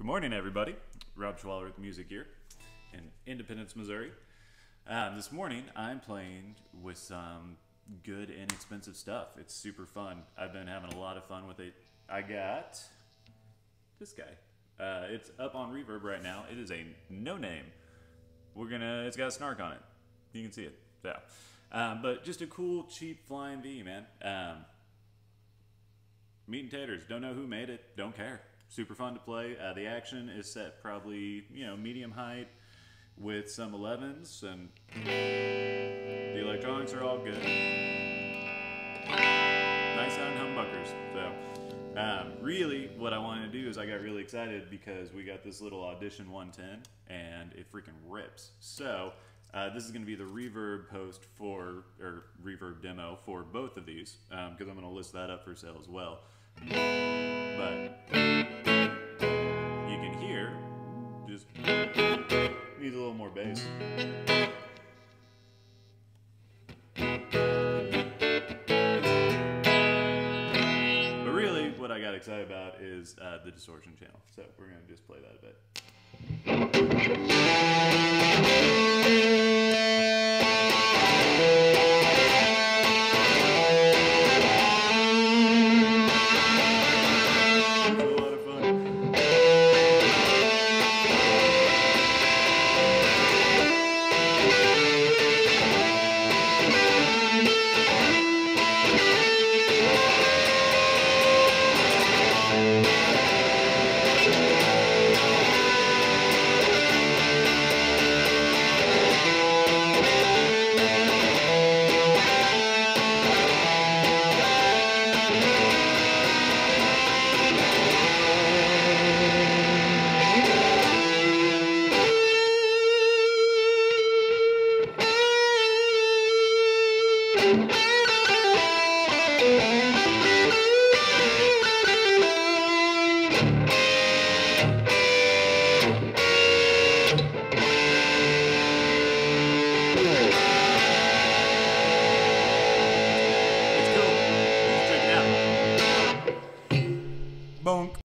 Good morning, everybody. Rob Schwaller with Music Gear in Independence, Missouri. Um, this morning, I'm playing with some good, inexpensive stuff. It's super fun. I've been having a lot of fun with it. I got this guy. Uh, it's up on reverb right now. It is a no name. We're gonna. It's got a snark on it. You can see it. Yeah. Um, but just a cool, cheap flying V, man. Um, meat and taters. Don't know who made it. Don't care. Super fun to play. Uh, the action is set probably you know medium height with some 11s, and the electronics are all good. Nice sound humbuckers. So, um, really, what I wanted to do is I got really excited because we got this little Audition 110, and it freaking rips. So. Uh, this is going to be the reverb post for, or reverb demo for both of these, because I'm going to list that up for sale as well. But you can hear, just needs a little more bass. But really, what I got excited about is uh, the distortion channel. So we're going to just play that a bit.